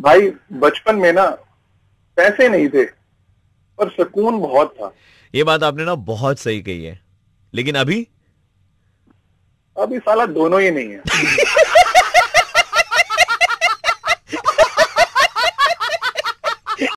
भाई बचपन में ना पैसे नहीं थे पर सुकून बहुत था। ये बात आपने ना बहुत सही कही है। लेकिन अभी? अभी साला दोनों ही नहीं है।